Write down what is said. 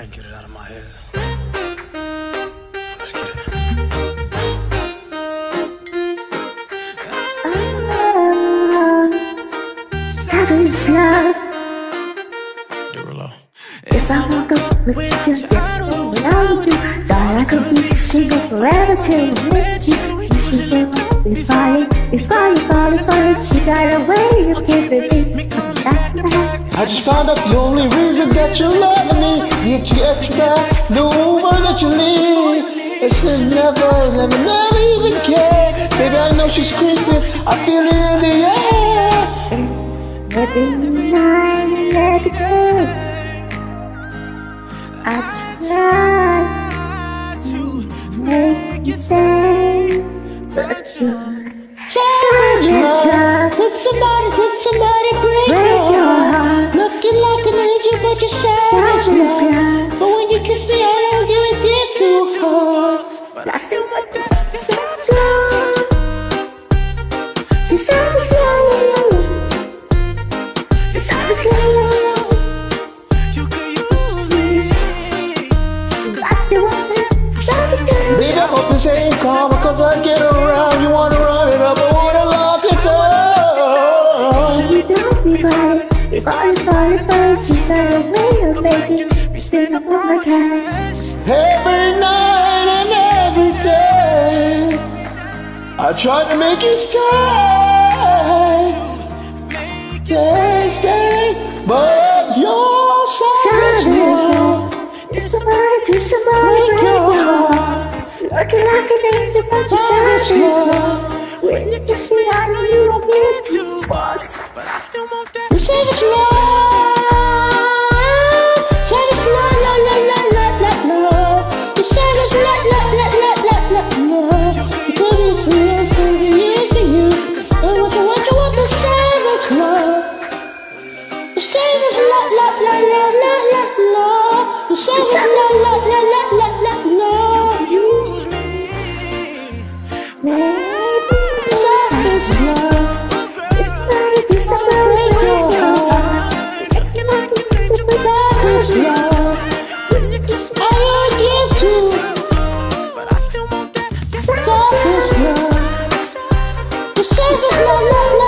Can't get it out of my head. Let's get it. Savage love. Derulo. If I woke up with you, then what I would do. Thought I could be single forever till with you. You should know we falling, we falling, falling, falling. You got a way of giving me. I just found out the only reason that you love me. Get you back, the over that you leave It's never, never, never even care. Baby, I know she's creeping, I feel it in the air. Maybe nine, maybe two. I tried to make you stay, but you're savage love. Did somebody, did somebody angel, but you're savage Savage love love. But when you kiss me, I know you're a dick too hard I still want the savage love. The savage love. The savage love. You could use me. I still want savage. Baby, I hope this ain't Cause I get around You wanna run it up, I wanna lock it down We don't be fighting, we fighting, fighting, fighting. You got a way of making me spin up on my cash. Every night and every day I try to make you stay Stay, stay But you're savage Savage love love. It's somebody to somebody break your heart. Looking like an angel, but you're savage love. When you kiss me, I know you don't give two fucks. But I still want that. You're savage love Maybe it's somebody to somebody break your heart. Looking like an angel, but love. When you kiss me, I give to But I still want that. savage love love, love,